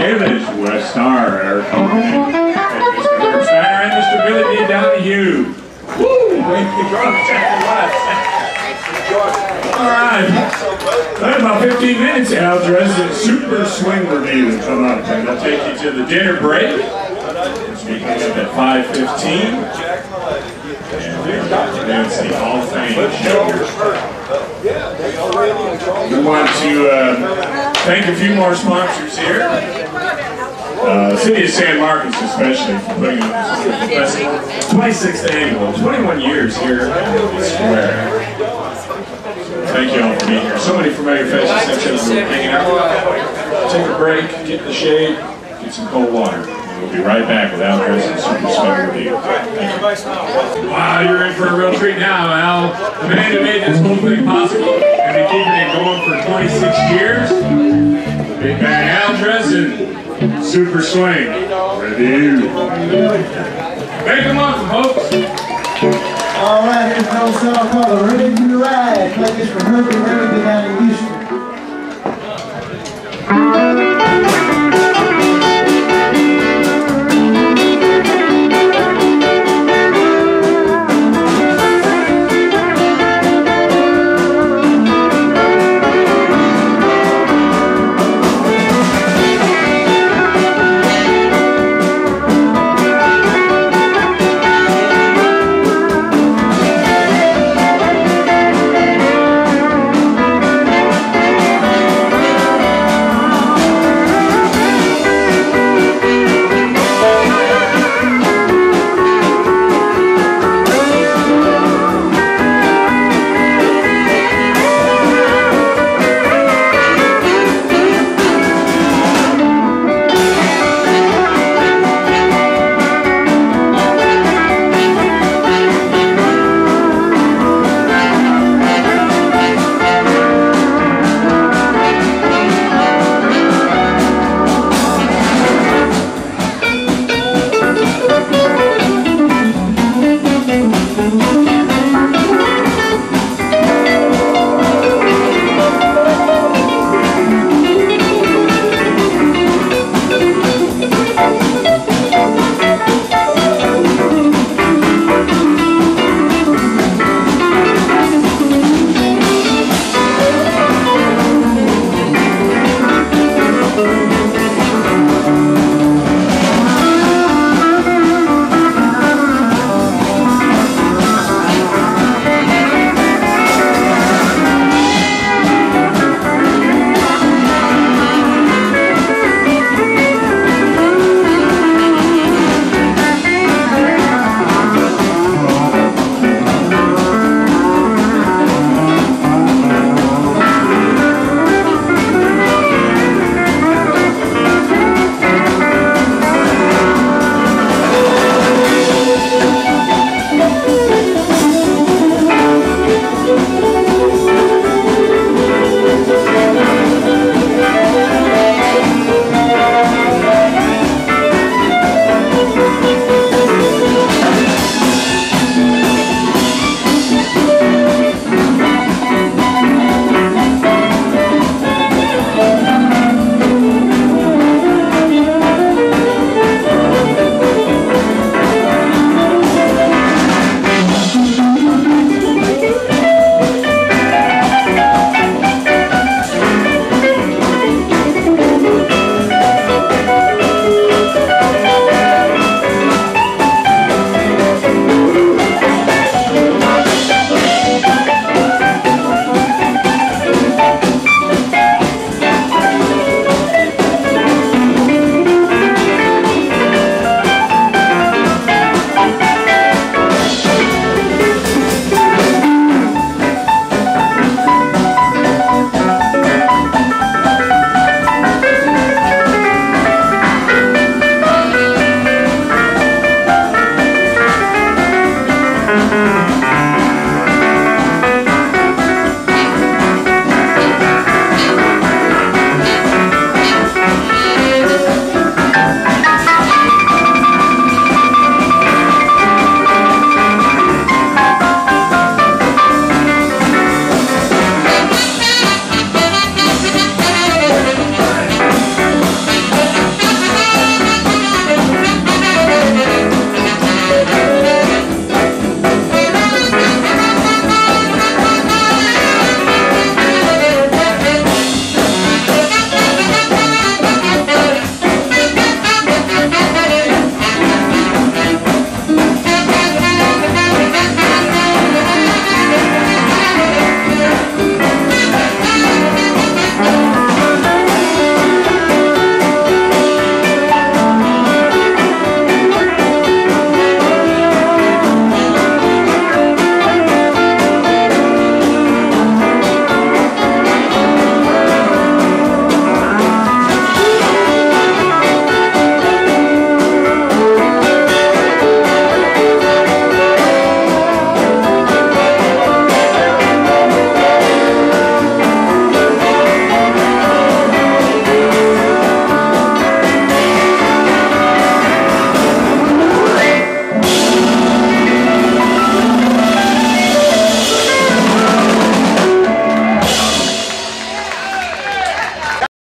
Wes Starr, and Mr. Herb Steiner, and Mr. Billy D. Donahue. Woo! We drunk Jack West. All right. In about 15 minutes, Al dress a Super Swing Revue will come up, and they'll take you to the dinner break. Which begins at 5:15. And then it's the Hall of Fame show. We want to uh, thank a few more sponsors here. Uh, City of San Marcos especially for putting on this festival. 26th annual, 21 years here at Square. Thank you all for being here. So many familiar faces we've hanging out. Take a break, get in the shade, get some cold water. We'll be right back with Al Harris and Super Smoker review. Wow, you're in for a real treat now, Al. The man who made this whole thing possible and been keeping it going for 26 years. Big man Al Dressen, Super Swing Revue. Make them welcome, folks. All right, here's no song called The Remington Ride. Play this from Herbie Rivers, the 91.